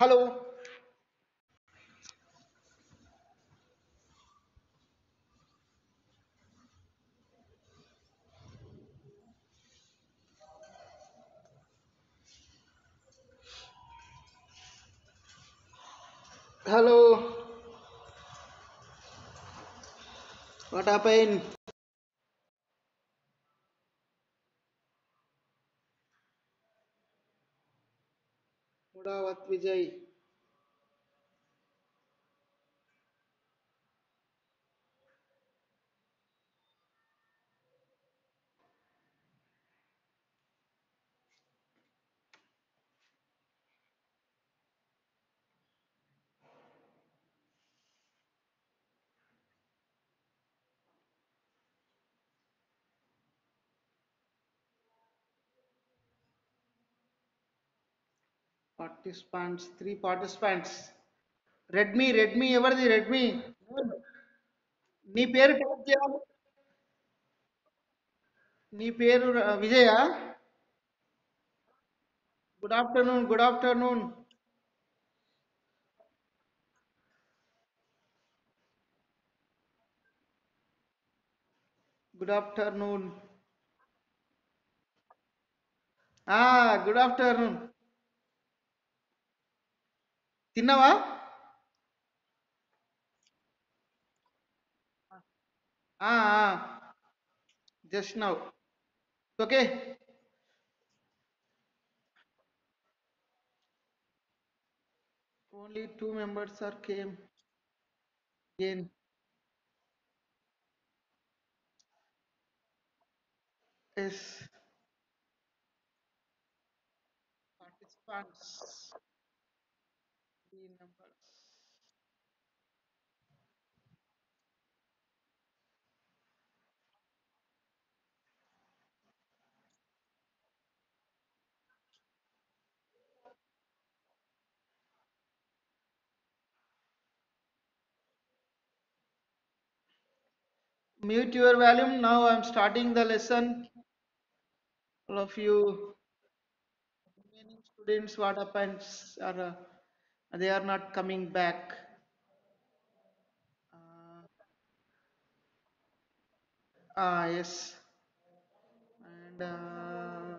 Hello hello what happened Vijay participants three participants Redmi Redmi ఎవరిది Redmi నీ పేరు type చేయాలి నీ పేరు ర- Vijaya good afternoon good afternoon good afternoon good afternoon తిన్నావా just now okay only two members are came again is participants three numbers mute your volume. Now i'm starting the lesson. All of you remaining students what happens are uh, they are not coming back. Uh, ah yes. And uh,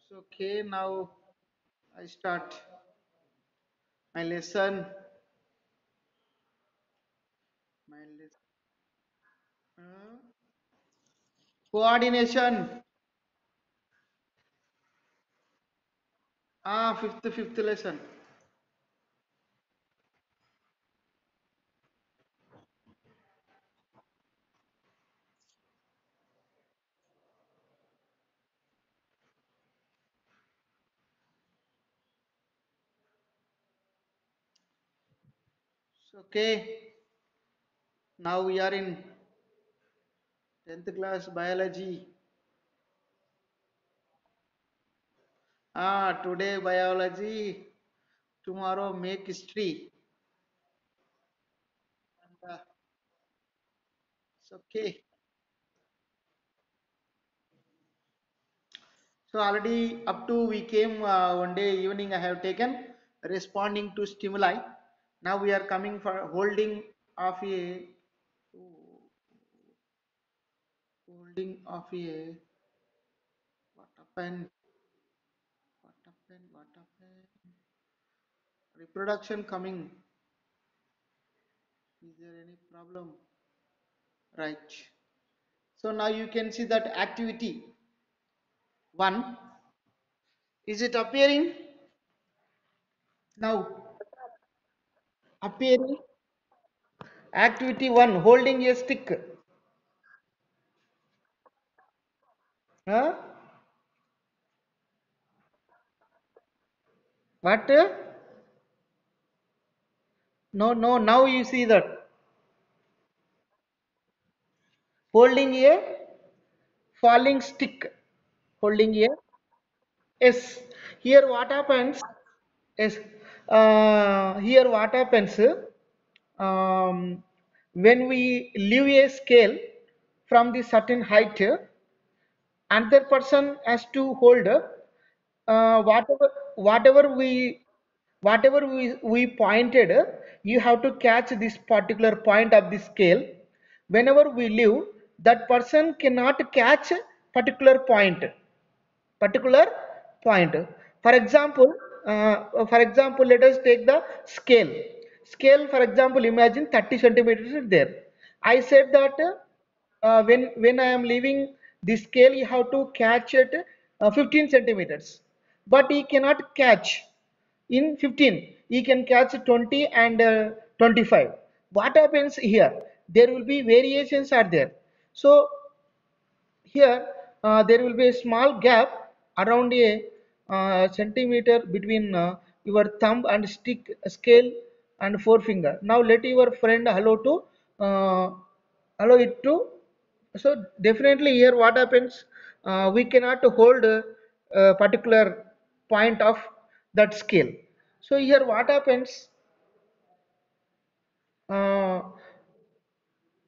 it's okay. Now i start my lesson. My lesson uh, coordination ah fifth fifth lesson. Okay. Now we are in 10th class biology ah today biology tomorrow make history. And, uh, it's okay. So already up to we came uh, one day evening i have taken responding to stimuli. Now we are coming for holding of a holding of a what happened reproduction coming. Is there any problem? Right. So now you can see that activity. One. Is it appearing? Now. Appearing. Activity one holding a stick. Huh? What no no now you see that. Holding a falling stick. Holding a yes here what happens is uh, here what happens um, when we leave a scale from the certain height another person has to hold uh, whatever whatever we whatever we, we pointed you have to catch this particular point of the scale. Whenever we leave that person cannot catch particular point particular point. For example uh, for example let us take the scale. Scale for example imagine 30 centimeters is there. I said that uh, when when i am leaving the scale you have to catch it uh, 15 centimeters. But he cannot catch in 15 he can catch 20 and uh, 25 what happens here? There will be variations are there. So here uh, there will be a small gap around a uh, centimeter between uh, your thumb and stick scale and forefinger. Now let your friend hello to uh, allow it to. So definitely here what happens uh, we cannot hold a particular point of that scale. So here what happens? Uh,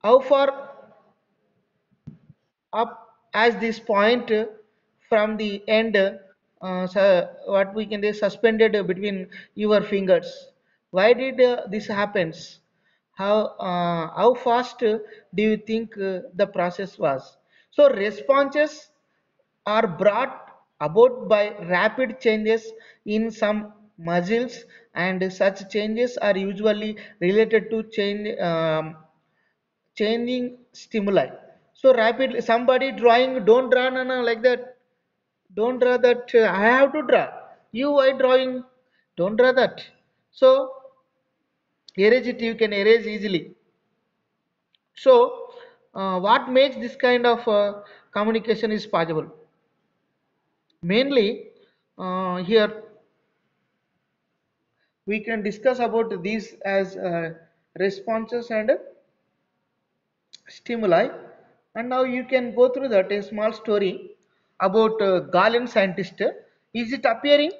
how far up as this point from the end uh, su- what we can say suspended between your fingers. Why did uh, this happens? How uh, how fast do you think uh, the process was? So responses are brought about by rapid changes in some muscles and such changes are usually related to change um, changing stimuli. So rapidly somebody drawing don't draw nana like that. Don't draw that uh, i have to draw. You are drawing? Don't draw that. So erase it you can erase easily. So uh, what makes this kind of uh, communication is possible mainly uh, here we can discuss about these as uh, responses and stimuli. And now you can go through that a small story about uh, Galen scientist. Is it appearing?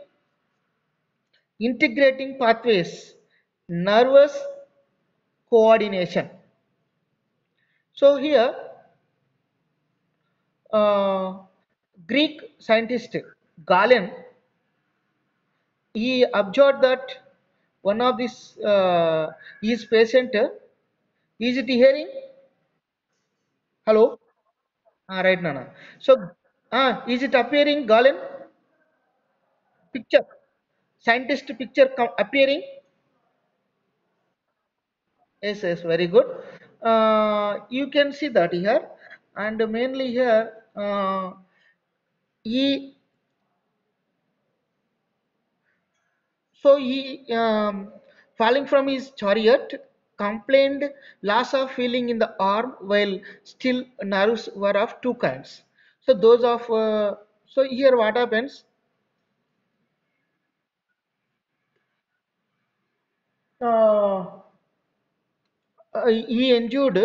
Integrating pathways nervous coordination. So here uh, Greek scientist Galen he observed that one of this uh, his patient is it hearing. Hello? Ah, right nana. So ah, is it appearing Galen? Picture. Scientist picture appearing. Yes yes very good. Uh, you can see that here. And mainly here uh, so he um, falling from his chariot complained loss of feeling in the arm while still nerves were of two kinds. So those of uh, so here what happens? Uh, uh, he injured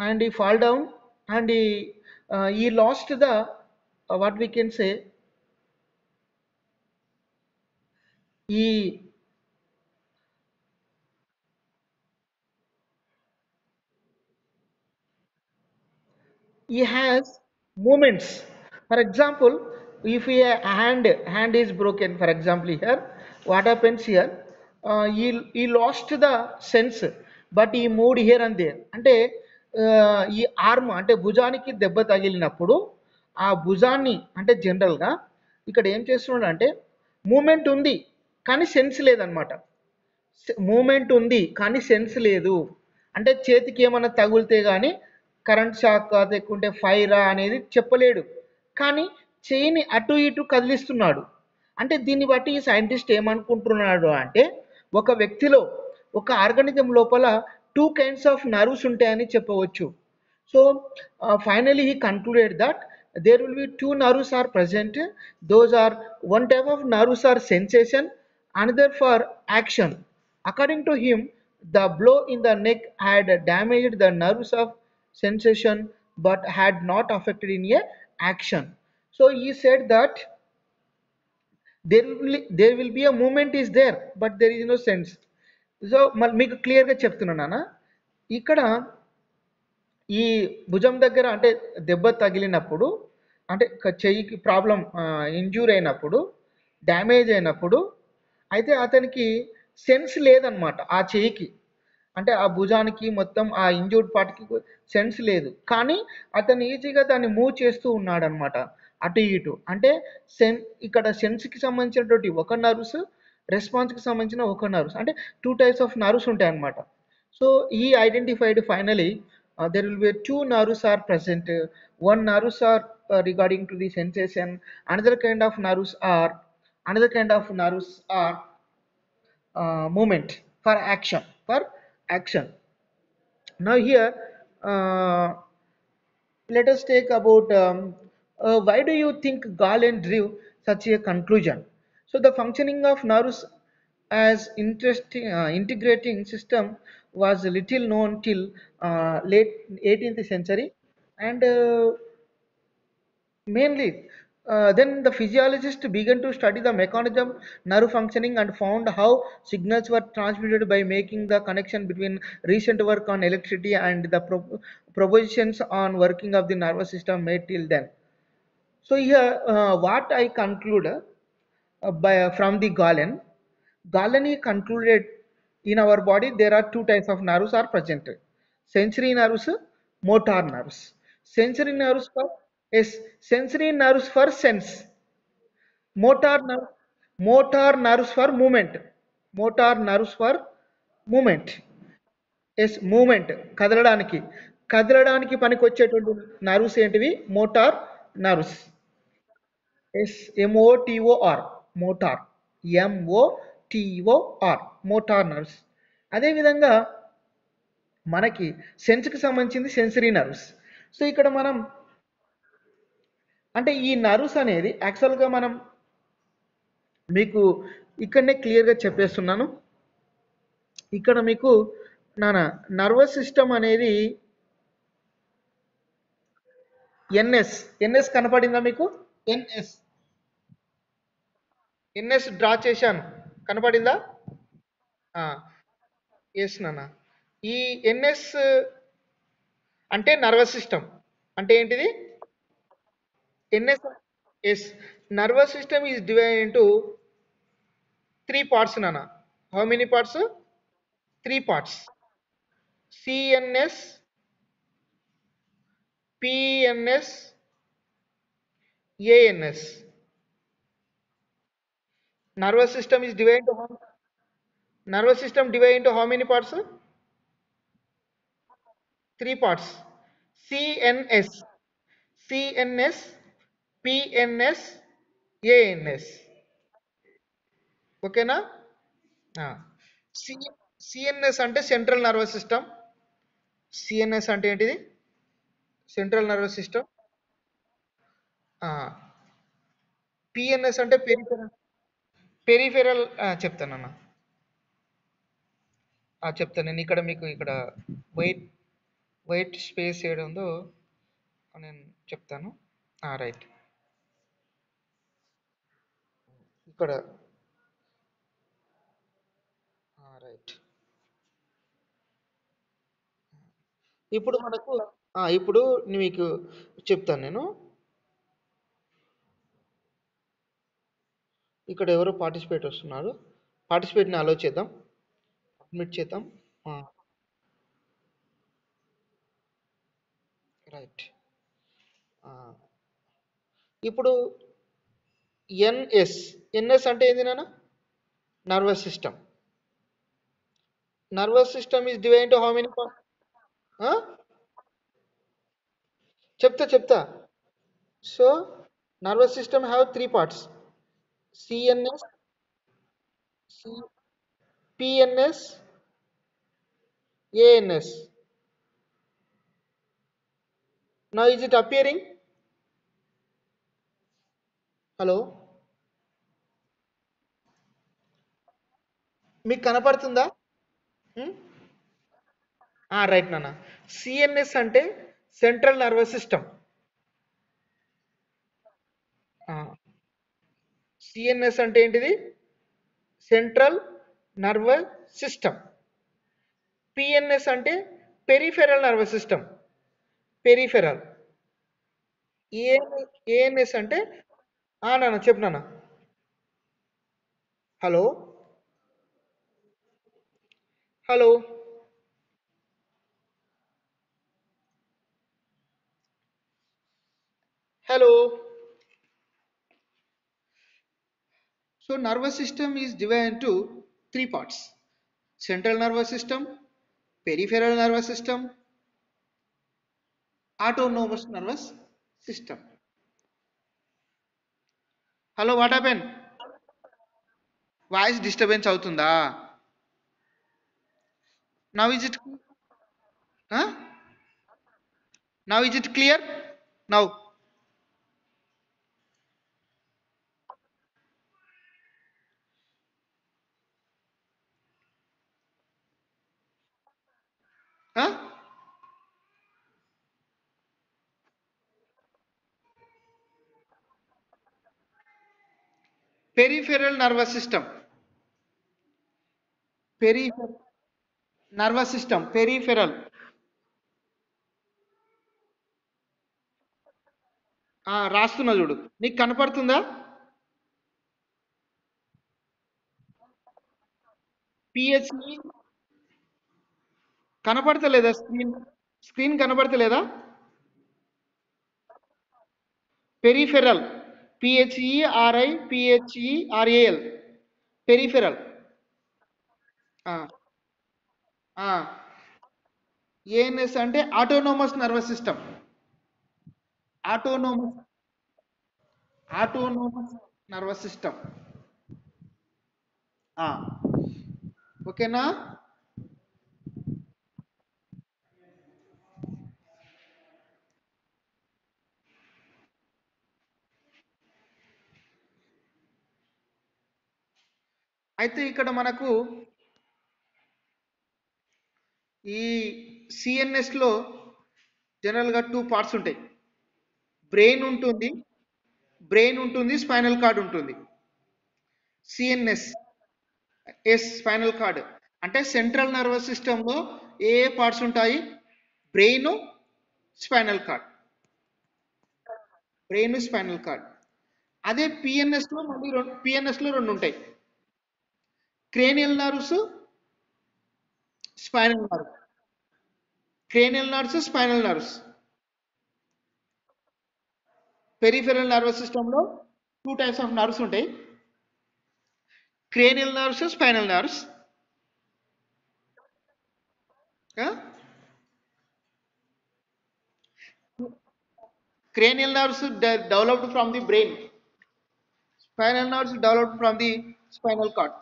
and he fall down and he uh, he lost the uh, what we can say he he has movements for example if a hand hand is broken for example here what happens here uh, he, he lost the sense but he moved here and there అంటే uh, ఈ arm అంటే భుజానికి దెబ్బ తగిలినప్పుడు ఆ భుజాన్ని అంటే జనరల్గా ఇక్కడ ఏం చేస్తున్నాడు అంటే మూమెంట్ ఉంది కానీ సెన్స్ లేదనమాట మూమెంట్ ఉంది కానీ సెన్స్ లేదు. అంటే చేతికి ఏమైనా తగిలితే కానీ కరెంట్ షాక్ లేకుంటే ఫైరా అనేది చెప్పలేడు. కానీ చేయిని అటు ఇటు కదిలిస్తున్నాడు. అంటే దీన్ని బట్టి ఈ సైంటిస్ట్ ఏమనుకుంటున్నాడు అంటే ఒక వ్యక్తిలో ఒక ఆర్గానిజం లోపల టూ కైండ్స్ ఆఫ్ నర్వ్స్ ఉంటాయని చెప్పవచ్చు. So finally he concluded that there will be two nerves are present those are one type of nerves are sensation another for action according to him the blow in the neck had damaged the nerves of sensation but had not affected in a action so he said that there will there will be a movement is there but there is no sense so మళ్ళీ మీకు క్లియర్గా చెప్తున్నాను నాన్న ఇక్కడ ఈ భుజం దగ్గర అంటే దెబ్బ తగిలినప్పుడు అంటే చెయ్యికి ప్రాబ్లం ఇంజ్యూర్ అయినప్పుడు డ్యామేజ్ అయినప్పుడు అయితే అతనికి సెన్స్ లేదనమాట ఆ చెయ్యికి. అంటే ఆ భుజానికి మొత్తం ఆ ఇంజూర్డ్ పార్ట్కి సెన్స్ లేదు. కానీ అతను ఈజీగా దాన్ని మూవ్ చేస్తూ ఉన్నాడనమాట అటు ఇటు. అంటే సెన్ ఇక్కడ సెన్స్కి సంబంధించినటువంటి ఒక నర్వ్స్ రెస్పాన్స్కి సంబంధించిన ఒక నర్వ్స్. అంటే టూ టైప్స్ ఆఫ్ నర్వ్స్ ఉంటాయి అనమాట సో ఈ identified finally there will be two nerves are present one nerves are regarding to the sensation. Another kind of nerves are another kind of nerves are uh, movement for action for action. Now here uh, let us take about um, uh, why do you think Galen drew such a conclusion? So the functioning of nerves as interesting uh, integrating system was little known till uh, late 18th century. And uh, mainly uh, then the physiologist began to study the mechanism nerve functioning and found how signals were transmitted by making the connection between recent work on electricity and the pro- propositions on working of the nervous system made till then. So here uh, what i conclude uh, by from the galen. Galen he concluded in our body there are two types of nerves are present. Sensory nerves motor nerves. Sensory nerves for yes sensory nerves for sense motor nerve motor nerves for movement motor nerves for movement yes movement కదలడానికి. కదలడానికి పనికొచ్చేటువంటి nerves ఏంటివి? Motor nerves yes M O T O R motor M O T O R motor nerves అదేవిధంగా మనకి సెన్స్కి సంబంధించింది sensory nerves so ఇక్కడ మనం అంటే ఈ నర్వ్స్ అనేది యాక్చువల్గా మనం మీకు ఇక్కడనే క్లియర్గా చెప్పేస్తున్నాను. ఇక్కడ మీకు నా నర్వస్ సిస్టమ్ అనేది ఎన్ఎస్ ఎన్ఎస్ కనపడిందా మీకు? ఎన్ఎస్ ఎన్ఎస్ డ్రా చేశాను. కనపడిందా? ఎస్ నాన్న. ఈ ఎన్ఎస్ అంటే నర్వస్ సిస్టమ్ అంటే ఏంటిది? in is nervous system is divided into three parts nana how many parts three parts cns pns ans nervous system is divided into how, nervous system divided into how many parts three parts cns cns PNS ANS ఓకేనా? C CNS అంటే central nervous system CNS అంటే ఏంటిది? Central nervous system PNS అంటే peripheral peripheral చెప్తానన్న చెప్తాను నేను ఇక్కడ మీకు ఇక్కడ వైట్ వైట్ స్పేస్ ఏడు ఉందో నేను చెప్తాను. రైట్ ఇక్కడ. రైట్ ఇప్పుడు మనకు ఆ, ఇప్పుడు మీకు చెప్తాను నేను. ఇక్కడ ఎవరో పార్టిసిపేట్ వస్తున్నారు. పార్టిసిపేట్ని అలో చేద్దాం. అడ్మిట్ చేద్దాం. రైట్ ఇప్పుడు ఎన్ఎస్ ఎన్ఎస్ అంటే ఏంది నాన్న? Nervous system nervous system is divide how many చెప్తా చెప్తా. So nervous system have three parts CNS PNS ANS నా ఈజ్ ఇట్ అపియరింగ్ హలో మీకు కనపడుతుందా? రైట్ నాన్న. సిఎన్ఎస్ అంటే సెంట్రల్ నర్వస్ సిస్టమ్. సిఎన్ఎస్ అంటే ఏంటిది? Central nervous system. పిఎన్ఎస్ అంటే peripheral nervous system. Peripheral. ANS అంటే నాన్న చెప్పు నాన్న. Hello? Hello. Hello. So nervous system is divide to three parts central nervous system peripheral nervous system autonomous nervous system hello what happen voice disturbance అవుతుందా? now is it huh? Now is it clear? Now. Huh? Peripheral nervous system. Peripheral nervous system peripheral. రాస్తున్నా చూడు. నీకు కనపడుతుందా? పిహెచ్ఈ కనపడతలేదా screen? Screen కనపడతలేదా? Peripheral. P H E R I P H E R A L peripheral. ANS అంటే autonomous nervous system autonomous autonomous nervous system ఓకేనా? అయితే ఇక్కడ మనకు ఈ సిఎన్ఎస్లో జనరల్గా టూ పార్ట్స్ ఉంటాయి. బ్రెయిన్ ఉంటుంది బ్రెయిన్ ఉంటుంది స్పైనల్ కార్డ్ ఉంటుంది. సిఎన్ఎస్ ఎస్ స్పైనల్ కార్డ్ అంటే సెంట్రల్ నర్వస్ సిస్టంలో ఏ ఏ పార్ట్స్ ఉంటాయి? Brain spinal cord brain spinal cord అదే పిఎన్ఎస్లో మళ్ళీ రెండు పిఎన్ఎస్లో రెండు ఉంటాయి. Cranial nerves spinal nerve cranial nerves spinal nerves peripheral నర్వస్లో two types of nerves ఉంటాయి. Cranial nerves spinal nerves cranial nerves developed from the brain spinal nerves developed from the spinal cord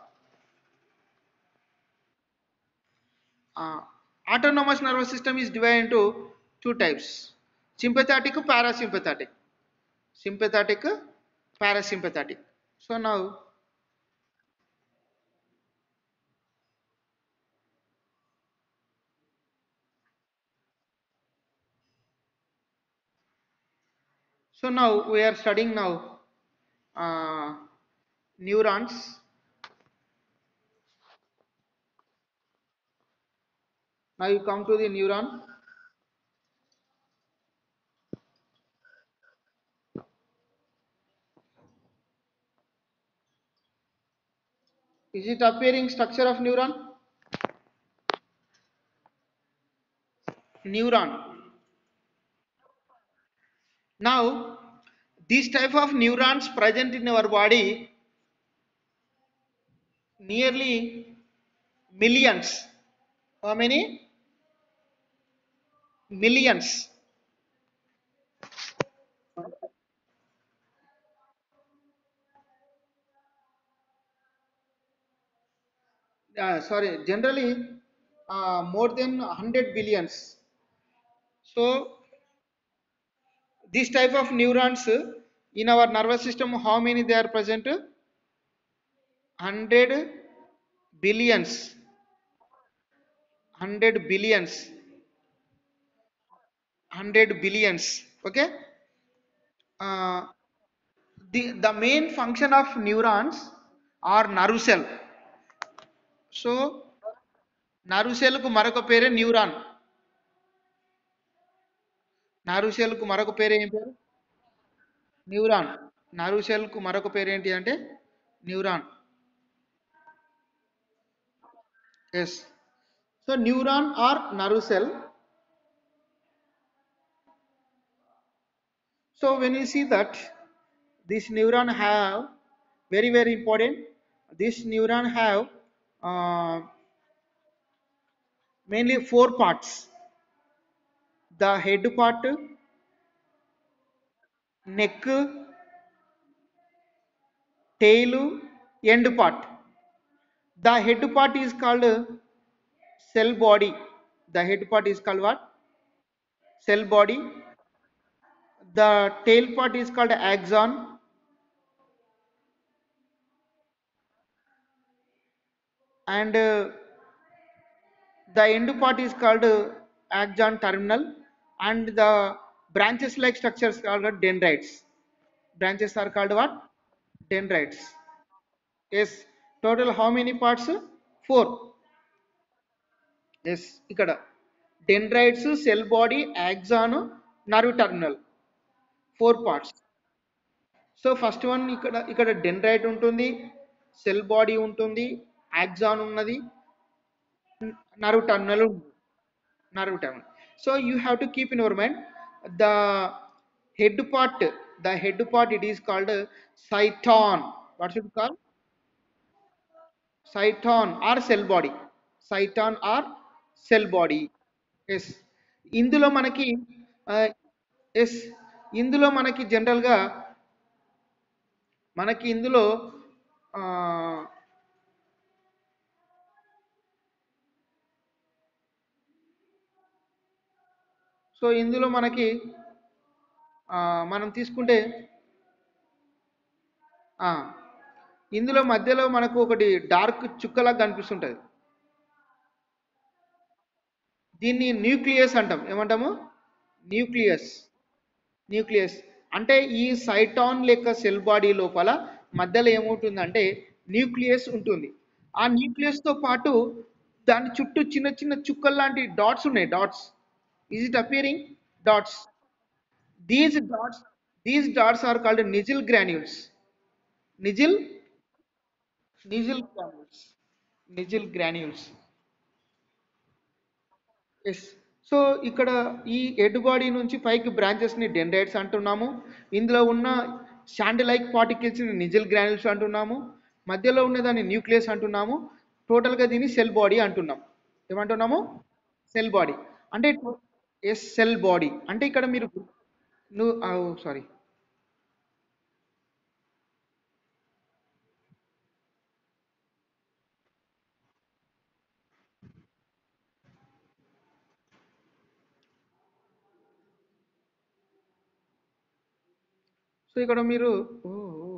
autonomous nervous system is divided into two types. Sympathetic parasympathetic. Sympathetic parasympathetic. So now so now we are studying now uh, neurons now you come to the neuron. Is it appearing structure of neuron? Neuron. Now this type of neurons present in our body nearly millions. How many millions. Uh, sorry generally uh, more than 100 billions. So this type of neurons in our nervous system how many they are present? 100 billions. 100 billions 100 billions okay uh, the the main function of neurons are nerve cell so నర్వ్కు మరొక పేరే neuron. నర్వ్కు మరొక పేరు ఏం పేరు? Neuron. నర్వ్కు మరొక పేరు ఏంటి అంటే neuron. Yes so neuron are nerve so when you see that this neuron have very very important this neuron have uh, mainly four parts. The head part neck tail end part. The head part is called cell body. The head part is called what? Cell body the tail part is called axon and uh, the end part is called uh, axon terminal and the branches like structures are called dendrites branches are called what dendrites yes total how many parts four yes ikkada dendrites cell body axon nerve terminal four parts so first one ఇక్కడ ఇక్కడ dendrite ఉంటుంది cell body ఉంటుంది axon ఉన్నది nerve terminal nerve terminal so you have to keep in your mind the head part the head part it is called cyton what should call cyton or cell body cyton or cell body yes ఇందులో మనకి yes ఇందులో మనకి జనరల్గా మనకి ఇందులో so ఇందులో మనకి మనం తీసుకుంటే ఇందులో మధ్యలో మనకు ఒకటి డార్క్ చుక్కలాగా కనిపిస్తుంటుంది. దీన్ని న్యూక్లియస్ అంటాం. ఏమంటాము? న్యూక్లియస్. న్యూక్లియస్. అంటే ఈ సైటాన్ లెక్క సెల్ బాడీ లోపల మధ్యలో ఏముంటుందంటే న్యూక్లియస్ ఉంటుంది. ఆ న్యూక్లియస్తో పాటు దాని చుట్టూ చిన్న చిన్న చుక్కలు లాంటి డాట్స్ ఉన్నాయి. Dots. Is it appearing dots these dots these dots are called Nissl granules Nissl Nissl granules Nissl granules yes so ఇక్కడ ఈ ఎడ్ బాడీ నుంచి పైకి బ్రాంచెస్ని డెండ్రైట్స్ అంటున్నాము. ఇందులో ఉన్న శాండిలైక్ పార్టికల్స్ని నిజల్ గ్రాన్యూల్స్ అంటున్నాము. మధ్యలో ఉన్నదాన్ని న్యూక్లియస్ అంటున్నాము. టోటల్గా దీన్ని సెల్ బాడీ అంటున్నాం. ఏమంటున్నాము? Cell body. అంటే ఎస్ సెల్ బాడీ. అంటే ఇక్కడ మీరు నువ్వు సారీ. సో ఇక్కడ మీరు ఓ, ఓ,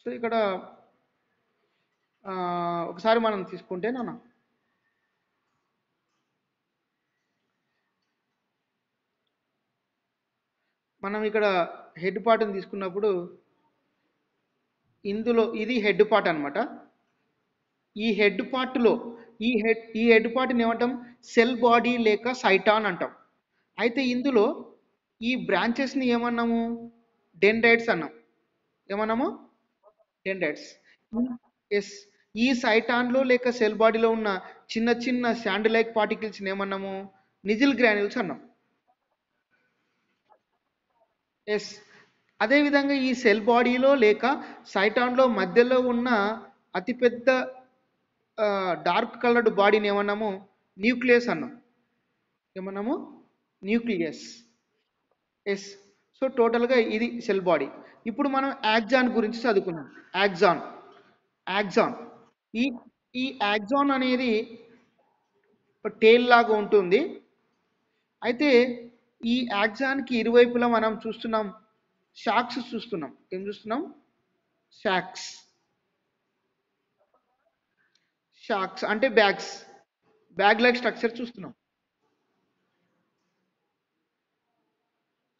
సో ఇక్కడ ఒకసారి మనం తీసుకుంటే నాన్న. మనం ఇక్కడ హెడ్ పార్ట్ని తీసుకున్నప్పుడు ఇందులో ఇది హెడ్ పార్ట్ అనమాట ఈ హెడ్ పార్ట్లో ఈ హెడ్ ఈ హెడ్ పార్ట్ని ఏమంటాం? సెల్ బాడీ లేక సైటాన్ అంటాం. అయితే ఇందులో ఈ బ్రాంచెస్ని ఏమన్నాము? డెండ్రైట్స్ అన్నాం. ఏమన్నాము? డెండ్రైట్స్ ఎస్ ఈ సైటాన్లో లేక సెల్ బాడీలో ఉన్న చిన్న చిన్న శాండ్ లైక్ పార్టికల్స్ని ఏమన్నాము? నిజిల్ గ్రాన్యుల్స్ అన్నాం. ఎస్ అదేవిధంగా ఈ సెల్ బాడీలో లేక సైటాన్లో మధ్యలో ఉన్న అతిపెద్ద డార్క్ కలర్డ్ బాడీని ఏమన్నాము? న్యూక్లియస్ అన్నాం. ఏమన్నాము? న్యూక్లియస్ ఎస్ సో టోటల్గా ఇది సెల్ బాడీ ఇప్పుడు మనం యాక్జాన్ గురించి చదువుకున్నాం యాక్జాన్ యాక్జాన్ ఈ ఈ యాక్జాన్ అనేది టేల్ లాగా ఉంటుంది. అయితే ఈ యాక్జాన్కి ఇరువైపులా మనం చూస్తున్నాం షాక్స్ చూస్తున్నాం. ఏం చూస్తున్నాం? షాక్స్ షాక్స్ అంటే బ్యాగ్స్ బ్యాగ్ లైక్ స్ట్రక్చర్ చూస్తున్నాం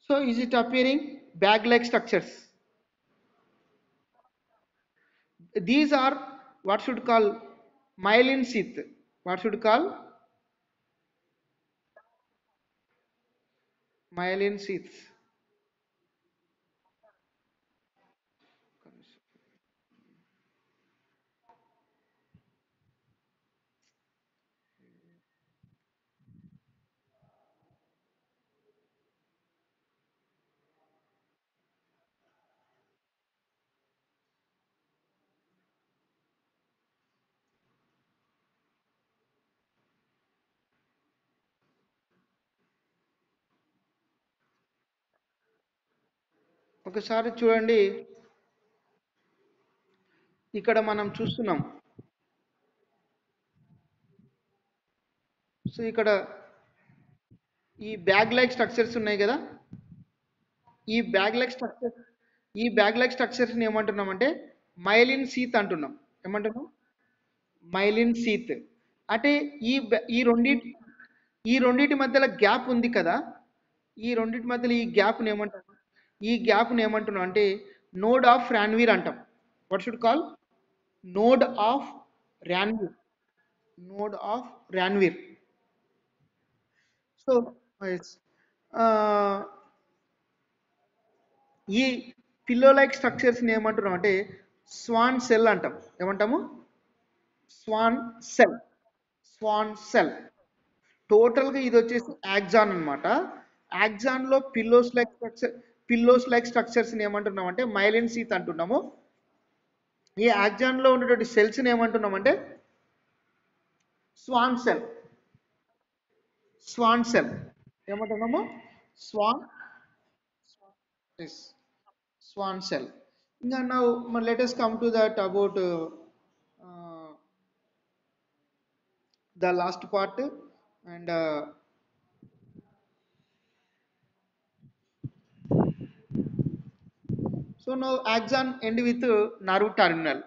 so is it appearing bag like structures these are what should call myelin sheath what should call myelin sheath ఒకసారి చూడండి. ఇక్కడ మనం చూస్తున్నాం. సో ఇక్కడ ఈ బ్యాగ్ లైక్ స్ట్రక్చర్స్ ఉన్నాయి కదా? ఈ బ్యాగ్ లైక్ స్ట్రక్చర్ ఈ బ్యాగ్ లైక్ స్ట్రక్చర్స్ని ఏమంటున్నాం అంటే మైలిన్ సీత్ అంటున్నాం. ఏమంటున్నాం? మైలిన్ సీత్ అంటే ఈ ఈ రెండింటి ఈ రెండింటి మధ్యలో గ్యాప్ ఉంది కదా? ఈ రెండింటి మధ్యలో ఈ గ్యాప్ని ఏమంటారు? ఈ గ్యాప్ను ఏమంటున్నాం అంటే నోడ్ ఆఫ్ రాన్వీర్ అంటాం. What should call node of Ranvier node of Ranvier so ఈ పిల్లో లైక్ స్ట్రక్చర్స్ని ఏమంటున్నాం అంటే స్వాన్ సెల్ అంటాం. ఏమంటాము? స్వాన్ సెల్ స్వాన్ సెల్ టోటల్గా ఇది వచ్చేసి యాగ్జాన్ అనమాట యాక్సాన్లో pillows like structure pillows like స్ట్రక్చర్స్ని ఏమంటున్నాం అంటే మైలిన్ సీత్ అంటున్నాము. ఈ యాక్జాన్లో ఉన్నటువంటి సెల్స్ని ఏమంటున్నాం అంటే స్వాన్ సెల్ స్వాన్ సెల్ ఏమంటున్నాము? స్వాన్ స్వాన్ సెల్ ఇంకా now latest come to that about the last part and so now axon end with uh, nerve terminal.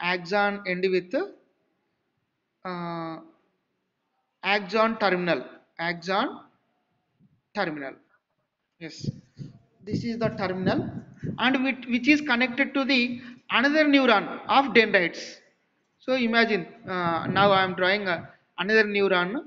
Axon end with uh, axon terminal. Axon terminal. Yes. This is the terminal and which, which is connected to the another neuron of dendrites. So imagine uh, now i am drawing uh, another neuron. Uh,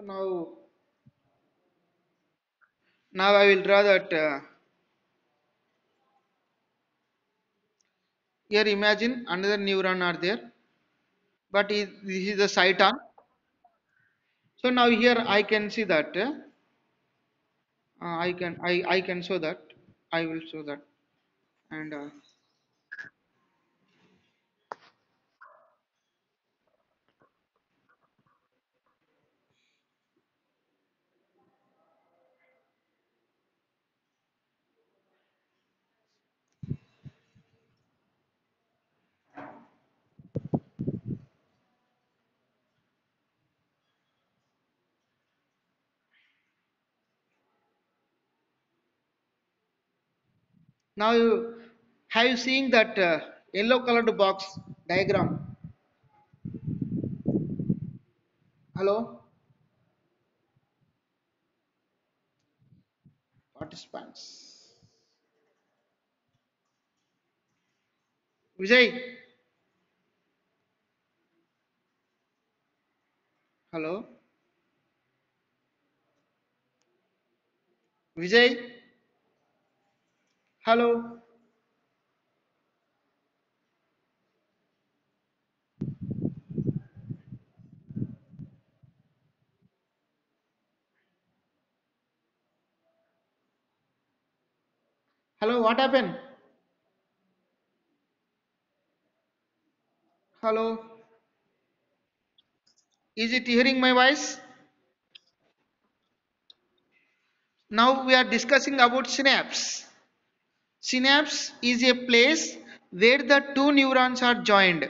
so now now i will draw that uh, here imagine another neuron are there but is, this is the arm so now here i can see that uh, uh, i can i i can show that i will show that. And uh, now you have you seen that uh, yellow colored box diagram? Hello? Participants. Vijay? Hello? Vijay hello? Hello what happened? Hello? Is it hearing my voice? Now we are discussing about synapse synapse is a place where the two neurons are joined.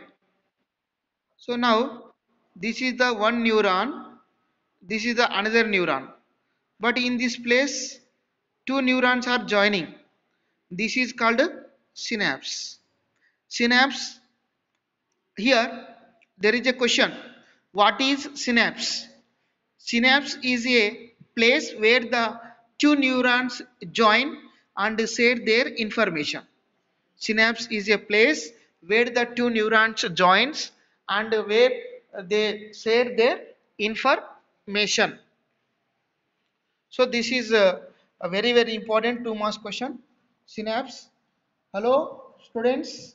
So now this is the one neuron this is the another neuron. But in this place two neurons are joining. This is called synapse. Synapse here there is a question. What is synapse? Synapse is a place where the two neurons join and share their information. Synapse is a place where the two neurons joins and where they share their information. So this is a, a very very important two marks question. Synapse. Hello students.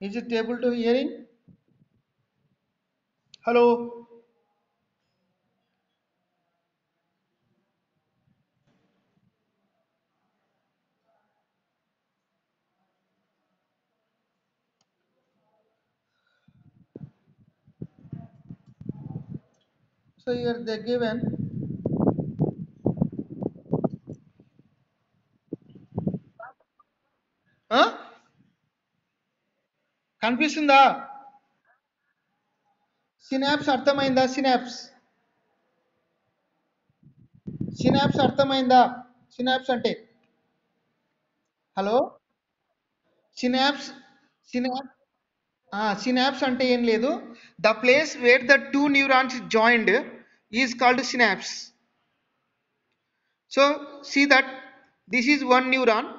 Is it able to hearing? Hello so here they given huh? కనిపిస్తుందా synapse అర్థమైందా? Synapse synapse అర్థమైందా? Synapse అంటే? Hello synapse synapse synapse అంటే ఏం లేదు. The place where the two neurons joined Is called synapse so see that this is one neuron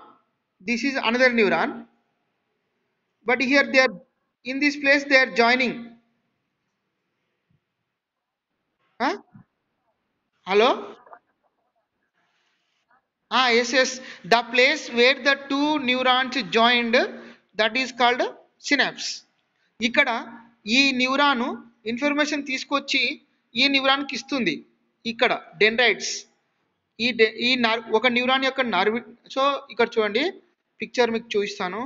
this is another neuron but here they are in this place they are joining huh? hello ah yes yes the place where the two neurons joined that is called synapse ఇక్కడ ఈ న్యూరాను information తీసుకొచ్చి ఈ న్యూరాన్కి ఇస్తుంది. ఇక్కడ dendrites ఈ డె ఈ నర్ ఒక న్యూరాన్ యొక్క నర్వ్ సో ఇక్కడ చూడండి పిక్చర్ మీకు చూపిస్తాను.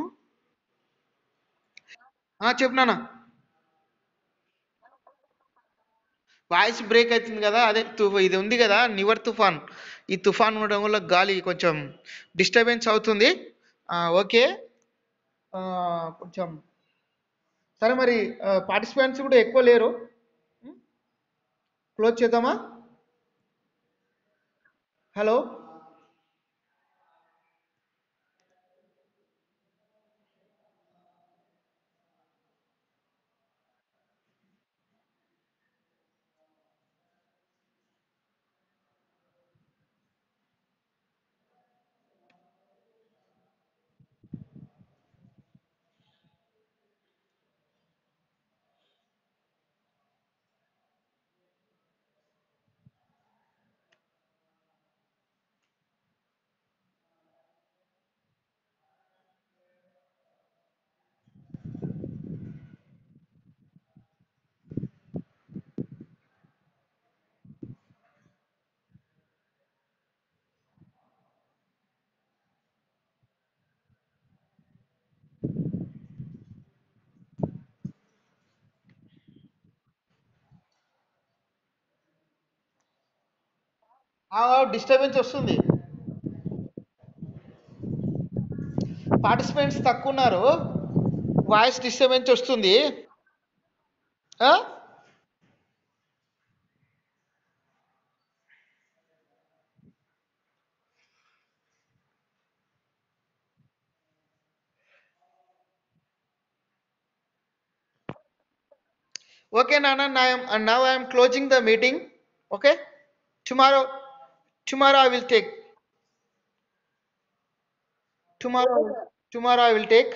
చెప్పినానా వాయిస్ బ్రేక్ అవుతుంది కదా అదే తుఫా ఇది ఉంది కదా నివర్ తుఫాన్. ఈ తుఫాన్ ఉండడం వల్ల గాలి కొంచెం డిస్టర్బెన్స్ అవుతుంది. ఓకే. కొంచెం. సరే మరి పార్టిసిపెంట్స్ కూడా ఎక్కువ లేరు. క్లోజ్ చేద్దామా? హలో? డిస్టర్బెన్స్ వస్తుంది. పార్టిసిపెంట్స్ తక్కువ ఉన్నారు. వాయిస్ డిస్టర్బెన్స్ వస్తుంది. ఓకే నాన్న నా now I'm closing the meeting okay tomorrow tomorrow I will take. Tomorrow, tomorrow I will take.